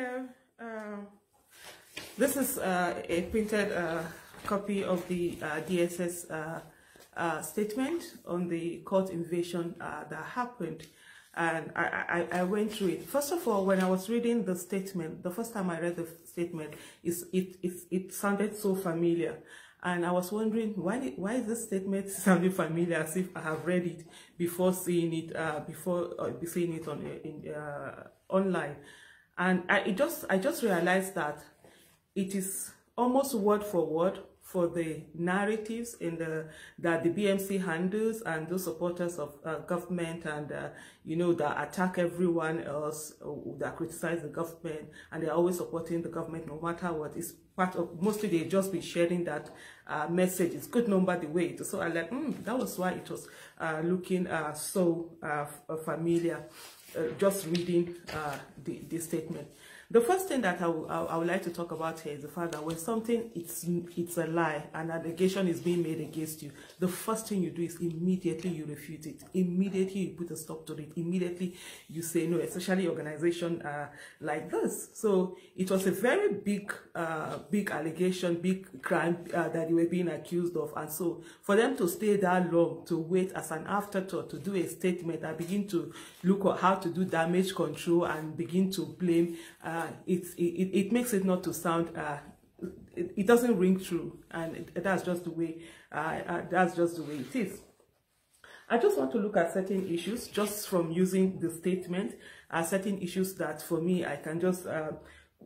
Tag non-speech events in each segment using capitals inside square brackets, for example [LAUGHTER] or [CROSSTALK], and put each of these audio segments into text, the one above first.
Hello. Uh, this is uh, a printed uh, copy of the uh, DSS uh, uh, statement on the court invasion uh, that happened. And I, I, I went through it. First of all, when I was reading the statement, the first time I read the statement, it, it, it sounded so familiar. And I was wondering, why, why is this statement [LAUGHS] sounding familiar as if I have read it before seeing it, before seeing it on, in, online. And I just I just realized that it is almost word for word for the narratives in the that the BMC handles and those supporters of uh, government and uh, you know that attack everyone else uh, that criticize the government and they're always supporting the government no matter what. Is part of mostly they just be sharing that uh, message. It's good number the way so I like mm, that was why it was uh, looking so familiar uh, just reading uh, the, the statement. The first thing that I, I, would like to talk about here is the fact that when something it's it's a lie, an allegation is being made against you, the first thing you do is immediately you refute it. Immediately you put a stop to it. Immediately you say no, especially organization uh, like this. So it was a very big uh, big allegation, big crime uh, that you were being accused of, and so for them to stay that long to wait as an afterthought to do a statement and begin to look at how to do damage control and begin to blame. Uh, uh, it, it, it makes it not to sound, uh, it, it doesn't ring true. And it, that's just the way, uh, uh, that's just the way it is. I just want to look at certain issues just from using the statement, uh, certain issues that for me, I can just, uh,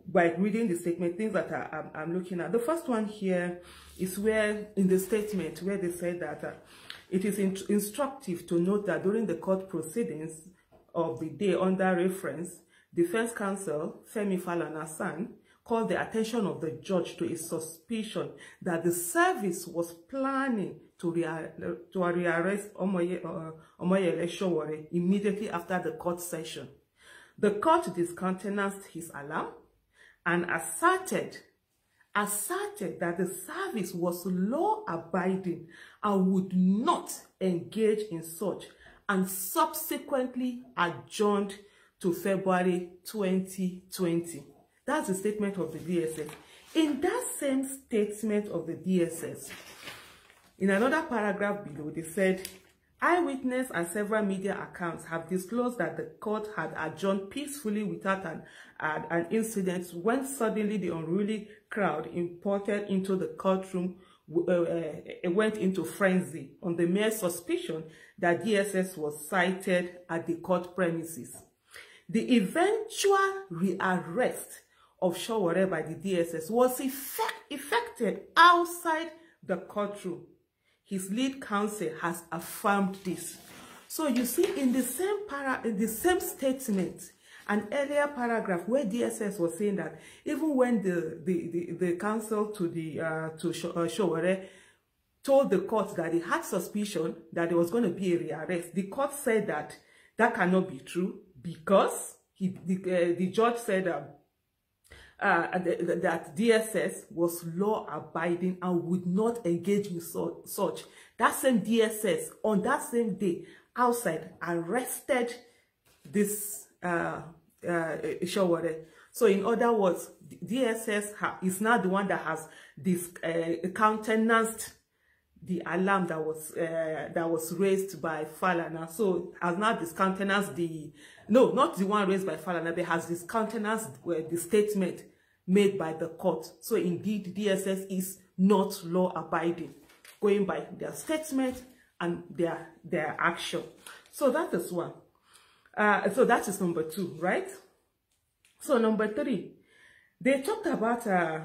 by reading the statement, things that I, I'm, I'm looking at. The first one here is where, in the statement, where they say that uh, it is in instructive to note that during the court proceedings of the day under reference, Defense counsel Femi Falana called the attention of the judge to a suspicion that the service was planning to, rea to rearrest Omoye, uh, Omoyele Showore immediately after the court session. The court discountenanced his alarm and asserted asserted that the service was law-abiding and would not engage in such and subsequently adjourned to February 2020. That's the statement of the DSS. In that same statement of the DSS, in another paragraph below, they said, Eyewitness and several media accounts have disclosed that the court had adjourned peacefully without an, uh, an incident when suddenly the unruly crowd imported into the courtroom uh, uh, went into frenzy on the mere suspicion that DSS was sighted at the court premises. The eventual rearrest of Showore by the DSS was effect effected outside the courtroom. His lead counsel has affirmed this. So you see in the same para in the same statement, an earlier paragraph where DSS was saying that even when the the the, the counsel to the uh, to uh, Showore told the court that he had suspicion that there was going to be a rearrest, the court said that that cannot be true because he, the, uh, the judge said um, uh, the, that DSS was law-abiding and would not engage with so, such. That same DSS, on that same day, outside, arrested this uh, uh, So in other words, DSS is not the one that has this uh, countenanced the alarm that was uh, that was raised by Falana. So has now discountenanced the no, not the one raised by Falana, but has discountenanced uh, the statement made by the court. So indeed, DSS is not law abiding, going by their statement and their their action. So that is one. Uh, so that is number two, right? So number three, they talked about uh,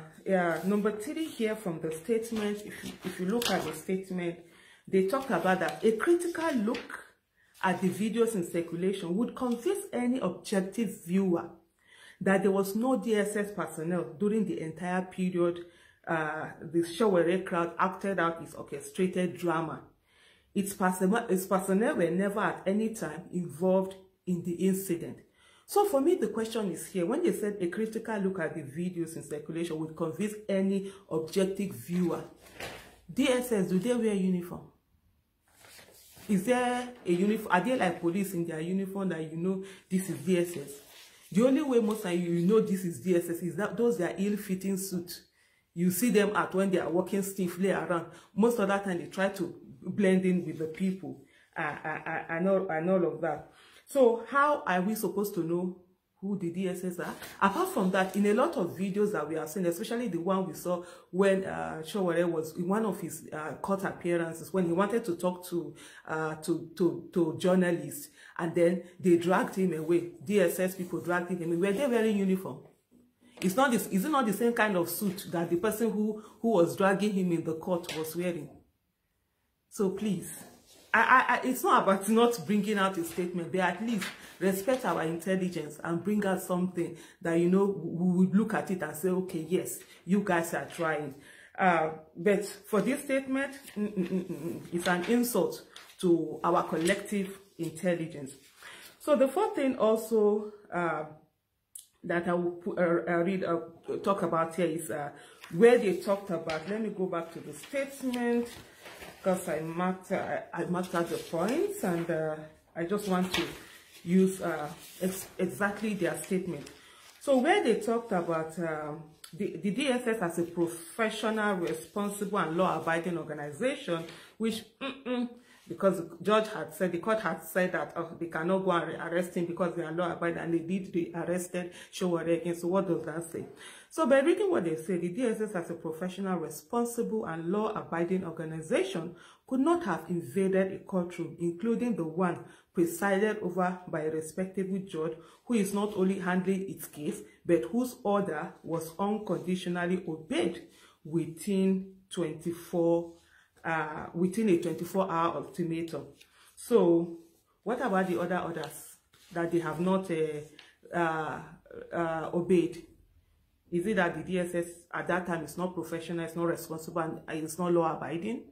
number three here from the statement. If you, if you look at the statement, they talked about that a critical look at the videos in circulation would convince any objective viewer that there was no DSS personnel during the entire period uh, the Sowore crowd acted out its orchestrated drama. Its personnel, its personnel were never at any time involved in the incident. So for me, the question is here. When they said a critical look at the videos in circulation would convince any objective viewer, DSS, do they wear uniform? Is there a uniform? Are they like police in their uniform that you know this is DSS? The only way most of you know this is DSS is that those are ill-fitting suits. You see them at when they are walking stiffly around. Most of that time they try to blend in with the people uh, uh, uh, and, all, and all of that. So how are we supposed to know who the DSS are. Apart from that, in a lot of videos that we have seen, especially the one we saw when uh, Showore was in one of his uh, court appearances, when he wanted to talk to, uh, to, to, to journalists, and then they dragged him away. DSS people dragged him away. Were they wearing uniform? It's not this, is it not the same kind of suit that the person who, who was dragging him in the court was wearing? So please, I, I, it's not about not bringing out a statement, but at least respect our intelligence and bring out something that, you know, we would look at it and say, okay, yes, you guys are trying. Uh, but for this statement, mm, mm, mm, mm, it's an insult to our collective intelligence. So the fourth thing also uh, that I will put, uh, read, uh, talk about here is uh, where they talked about, let me go back to the statement because I marked, uh, I marked out the points and uh, I just want to use uh, ex exactly their statement. So where they talked about um, the, the DSS as a professional, responsible and law-abiding organization, which mm -mm, because judge had said, the court had said that oh, they cannot go and arrest him because they are law-abiding and they did, they arrested Sowore again. So what does that say? So by reading what they say, the DSS as a professional, responsible and law-abiding organization could not have invaded a courtroom, including the one presided over by a respectable judge who is not only handling its case, but whose order was unconditionally obeyed within 24 uh, within a 24-hour ultimatum. So, what about the other orders that they have not uh, uh, uh, obeyed? Is it that the DSS at that time is not professional, it's not responsible, and it's not law-abiding?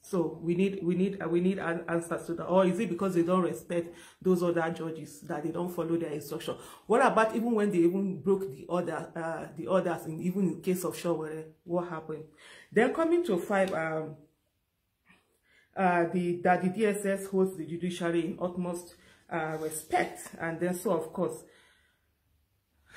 So we need we need uh, we need answers to that. Or is it because they don't respect those other judges that they don't follow their instruction? What about even when they even broke the order uh, the orders in even in case of Sowore, what happened? Then coming to five, um, uh, the that the DSS holds the judiciary in utmost uh, respect, and then so of course. [SIGHS]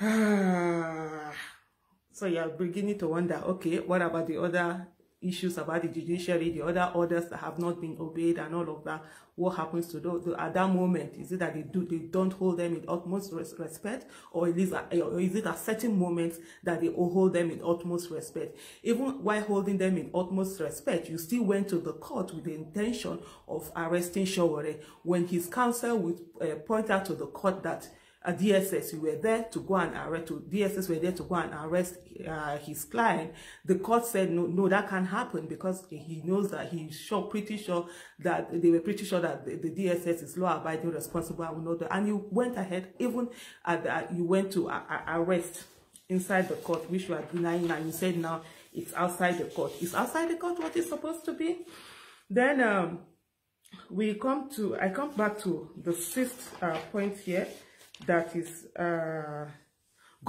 so you're beginning to wonder, okay, what about the other issues about the judiciary, the other orders that have not been obeyed and all of that, what happens to those at that moment? Is it that they do they don't hold them in utmost res respect, or is, it, or is it at certain moments that they hold them in utmost respect? Even while holding them in utmost respect, you still went to the court with the intention of arresting Shawore when his counsel would uh, point out to the court that a DSS, we were there to go and arrest, to, DSS were there to go and arrest uh, his client. The court said, no, no, that can't happen because he knows that he's sure, pretty sure that they were pretty sure that the, the DSS is law abiding, responsible, and know that. And you went ahead, even at you went to uh, arrest inside the court, which you are denying, and you said now it's outside the court. Is outside the court what it's supposed to be? Then um, we come to, I come back to the sixth uh, point here that is uh,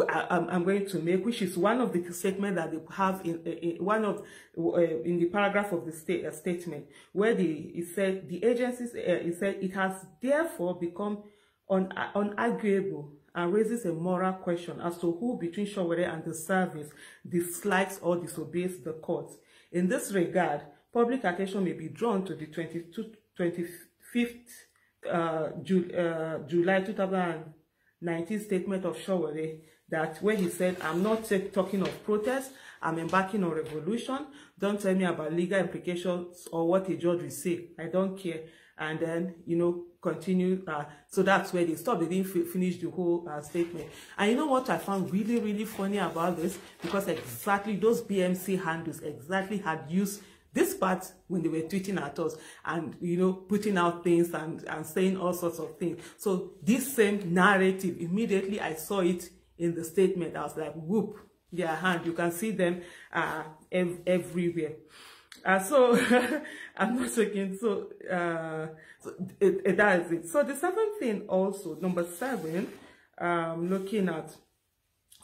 I'm going to make, which is one of the statements that they have in, in one of uh, in the paragraph of the state uh, statement, where the it said the agencies uh, it said it has therefore become un, unarguable and raises a moral question as to who between Sowore and the service dislikes or disobeys the court. In this regard, public attention may be drawn to the 22, 25th uh, Ju uh, July 2019 statement of Shawari that where he said, I'm not talking of protest, I'm embarking on revolution. Don't tell me about legal implications or what a judge will say. I don't care. And then, you know, continue. Uh, so that's where they stopped. They didn't finish the whole uh, statement. And you know what I found really, really funny about this? Because exactly those BMC handles exactly had used this part when they were tweeting at us and you know putting out things and and saying all sorts of things. So this same narrative immediately i saw it in the statement. I was like whoop their hand. You can see them uh ev everywhere. Uh, so [LAUGHS] i'm not taking so uh so it, it, that is it. So the seventh thing also number seven um looking at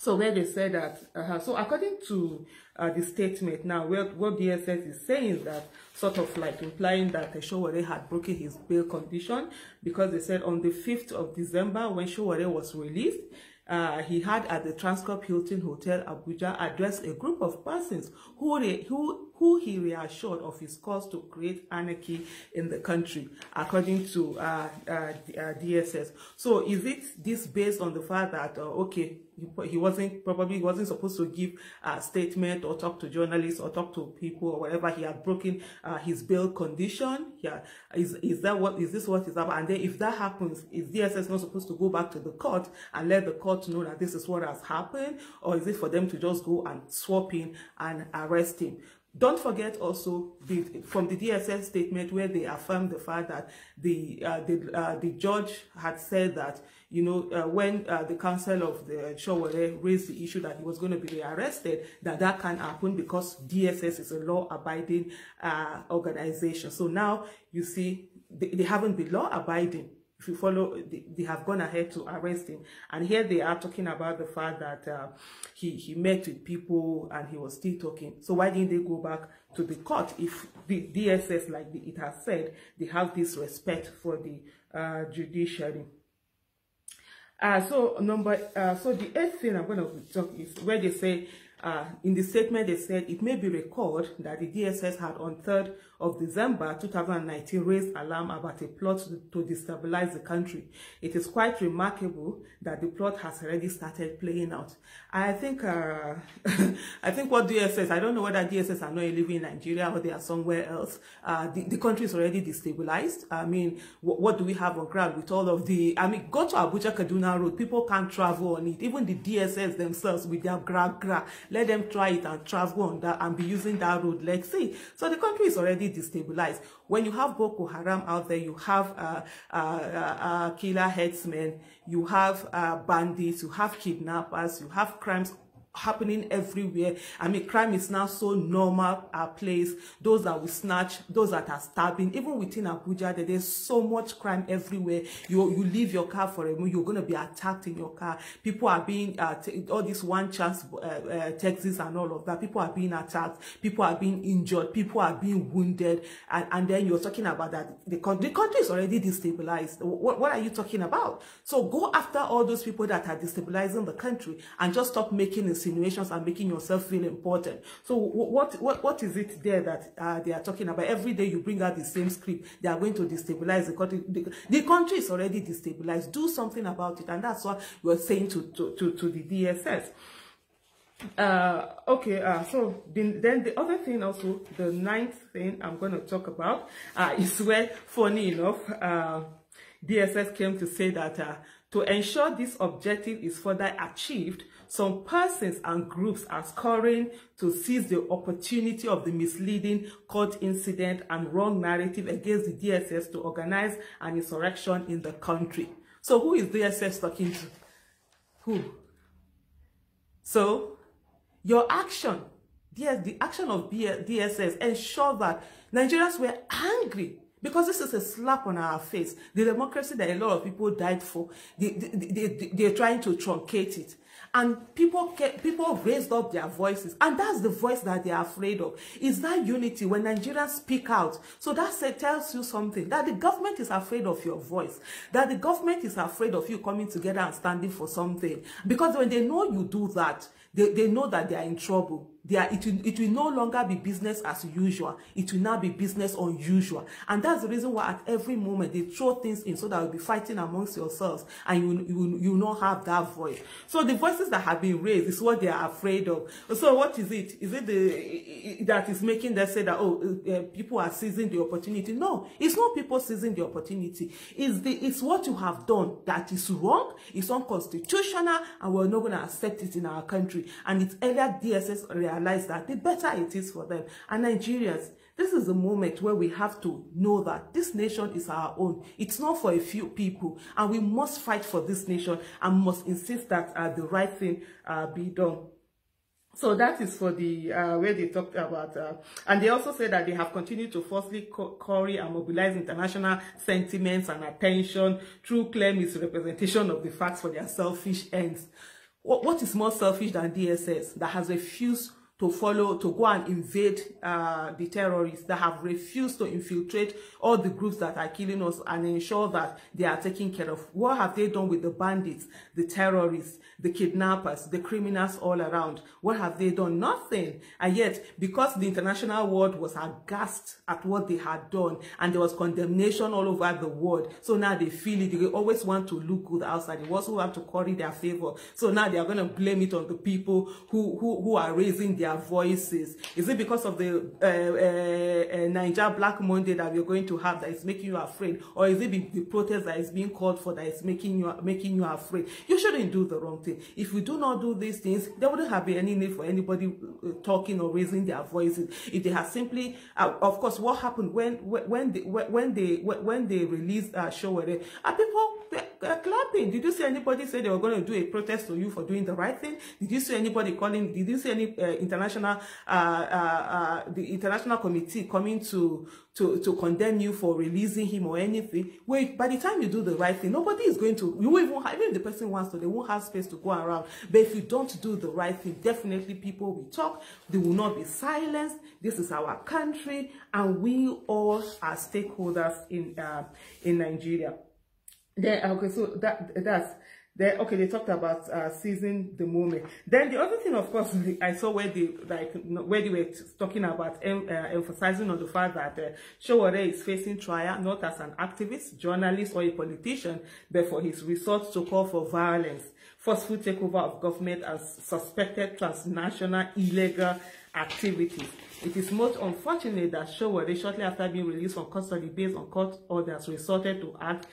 So where they said that, uh, so according to uh, the statement now, what DSS is saying is that sort of like implying that Sowore had broken his bail condition because they said on the 5th of December when Sowore was released, uh, he had at the Transcorp Hilton Hotel Abuja addressed a group of persons who, re, who who he reassured of his cause to create anarchy in the country, according to uh, uh, uh, DSS. So is it this based on the fact that, uh, okay, he, wasn't, probably he wasn't supposed to give a statement or talk to journalists or talk to people or whatever, he had broken uh, his bail condition? Yeah, is, is that what, is this what is about? And then if that happens, is DSS not supposed to go back to the court and let the court know that this is what has happened? Or is it for them to just go and swap in and arrest him? Don't forget also the, from the DSS statement where they affirmed the fact that the uh, the, uh, the judge had said that you know uh, when uh, the council of the Sowore raised the issue that he was going to be arrested, that that can happen because DSS is a law-abiding uh, organization. So now you see they, they haven't been law-abiding if you follow, they, they, have gone ahead to arrest him. And here they are talking about the fact that uh, he, he met with people and he was still talking. So why didn't they go back to the court if the DSS, like the, it has said, they have this respect for the uh, judiciary? Uh, so number, uh, so the eighth thing I'm going to talk is where they say uh, in the statement, they said it may be recalled that the DSS had on 3rd of December 2019 raised alarm about a plot to destabilize the country. It is quite remarkable that the plot has already started playing out. I think uh, [LAUGHS] I think what DSS, I don't know whether DSS are not living in Nigeria or they are somewhere else. Uh, the, the country is already destabilized. I mean, what, do we have on ground with all of the, I mean, go to Abuja Kaduna Road, people can't travel on it. Even the DSS themselves with their gra gra let them try it and travel on that and be using that road. Let's see. So the country is already destabilized. When you have Boko Haram out there, you have uh, uh, uh, killer headsmen, you have uh, bandits, you have kidnappers, you have crimes happening everywhere. I mean, crime is now so normal a place. Those that will snatch, those that are stabbing, even within Abuja, there, there's so much crime everywhere. You you leave your car for a moment, you're going to be attacked in your car. People are being, uh, all this one chance uh, uh, Texas and all of that. People are being attacked. People are being injured. People are being wounded. And, and then you're talking about that. The, the country is already destabilized. What, what are you talking about? So go after all those people that are destabilizing the country and just stop making insinuations and making yourself feel important. So what what what is it there that uh, they are talking about? Every day you bring out the same script. They are going to destabilize the country. The, the country is already destabilized. Do something about it, and that's what we're saying to to to, to the DSS. Uh, okay, uh, so the, then the other thing also, the ninth thing I'm going to talk about uh, is where, funny enough, uh, DSS came to say that uh, to ensure this objective is further achieved, some persons and groups are scoring to seize the opportunity of the misleading court incident and wrong narrative against the DSS to organize an insurrection in the country. So who is DSS talking to? Who? So your action, the action of DSS ensure that Nigerians were angry because this is a slap on our face. The democracy that a lot of people died for, they, they, they, they're trying to truncate it. And people people raised up their voices. And that's the voice that they are afraid of. Is that unity when Nigerians speak out. So that tells you something. That the government is afraid of your voice. That the government is afraid of you coming together and standing for something. Because when they know you do that, they, they know that they are in trouble. They are, it, will, it will no longer be business as usual. It will now be business unusual. And that's the reason why at every moment they throw things in so that you'll be fighting amongst yourselves and you, you, you not have that voice. So the voices that have been raised is what they are afraid of. So what is it? Is it the that is making them say that, oh, uh, people are seizing the opportunity? No, it's not people seizing the opportunity. It's, the, it's what you have done that is wrong, it's unconstitutional, and we're not going to accept it in our country. And it's earlier DSS realized realize that, the better it is for them. And Nigerians, this is the moment where we have to know that this nation is our own. It's not for a few people. And we must fight for this nation and must insist that uh, the right thing uh, be done. So that is for the uh, where they talked about, uh, and they also said that they have continued to falsely curry and mobilize international sentiments and attention through clear misrepresentation of the facts for their selfish ends. what, what is more selfish than DSS that has refused to follow, to go and invade uh, the terrorists that have refused to infiltrate all the groups that are killing us and ensure that they are taken care of. What have they done with the bandits, the terrorists, the kidnappers, the criminals all around? What have they done? Nothing. And yet, because the international world was aghast at what they had done and there was condemnation all over the world, so now they feel it. They always want to look good outside. They also want to curry their favor. So now they are going to blame it on the people who, who, who are raising their their voices? Is it because of the uh, uh, uh, Niger Black Monday that we're going to have that is making you afraid? Or is it the protest that is being called for that is making you making you afraid? You shouldn't do the wrong thing. If we do not do these things, there wouldn't have been any need for anybody uh, talking or raising their voices. If they had simply, uh, of course, what happened when when they when they when they released uh, Sowore, are people clapping? Did you see anybody say they were going to do a protest to you for doing the right thing? Did you see anybody calling? Did you see any uh, international uh, uh, uh, the international committee coming to to to condemn you for releasing him or anything? Wait, by the time you do the right thing, nobody is going to. You even even if the person wants to, they won't have space to go around. But if you don't do the right thing, definitely people will talk. They will not be silenced. This is our country, and we all are stakeholders in uh, in Nigeria. Then okay, so that that's then okay, they talked about uh, seizing the moment. Then the other thing, of course, [LAUGHS] I saw where they like where they were talking about em, uh, emphasizing on the fact that uh, Showore is facing trial not as an activist, journalist, or a politician, but for his resort to call for violence, forceful takeover of government, and suspected transnational illegal activities. It is most unfortunate that Showore, shortly after being released from custody based on court orders, resorted to act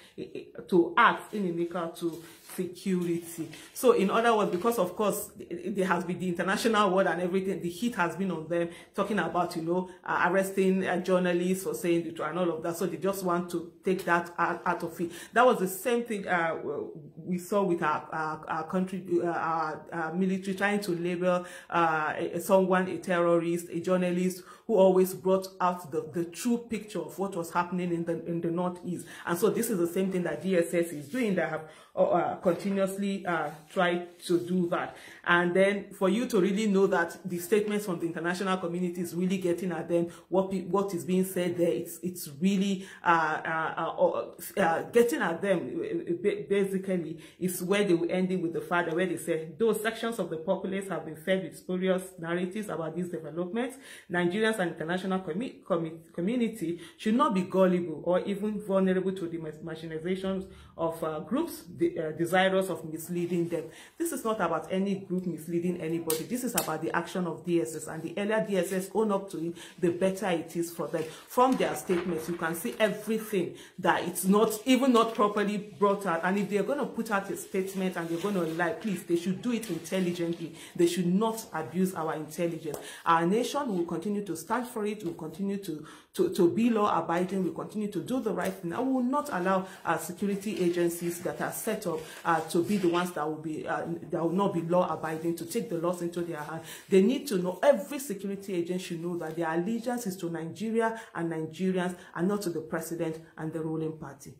to act inimical to security. So in other words, because of course there has been the international world and everything, the heat has been on them talking about, you know, uh, arresting uh, journalists for saying the truth and all of that. So they just want to take that out, out of it. That was the same thing uh, we saw with our, our, our country, uh, our, our, military trying to label uh, someone a terrorist, a journalist who always brought out the, the true picture of what was happening in the in the northeast. And so this is the same thing that DSS is doing. They have uh, uh, continuously uh, tried to do that. And then for you to really know that the statements from the international community is really getting at them, what what is being said there, it's it's really uh, uh, uh, getting at them. Basically, is where they will end it with the father, where they say those sections of the populace have been fed with spurious narratives about these developments. Nigerians and international commu com community should not be gullible or even vulnerable to the machinations of uh, groups de uh, desirous of misleading them. This is not about any group misleading anybody. This is about the action of DSS and the earlier DSS own up to it, the better it is for them. From their statements, you can see everything that it's not even not properly brought out. And if they're going to put out a statement and they're going to lie, please, they should do it intelligently. They should not abuse our intelligence. Our nation will continue to stand for it, will continue to, to, to be law abiding, will continue to do the right thing. I will not allow our security agencies that are set up uh, to be the ones that will be uh, that will not be law abiding to take the laws into their hand. They need to know every security agent should know that their allegiance is to Nigeria and Nigerians and not to the president and the ruling party.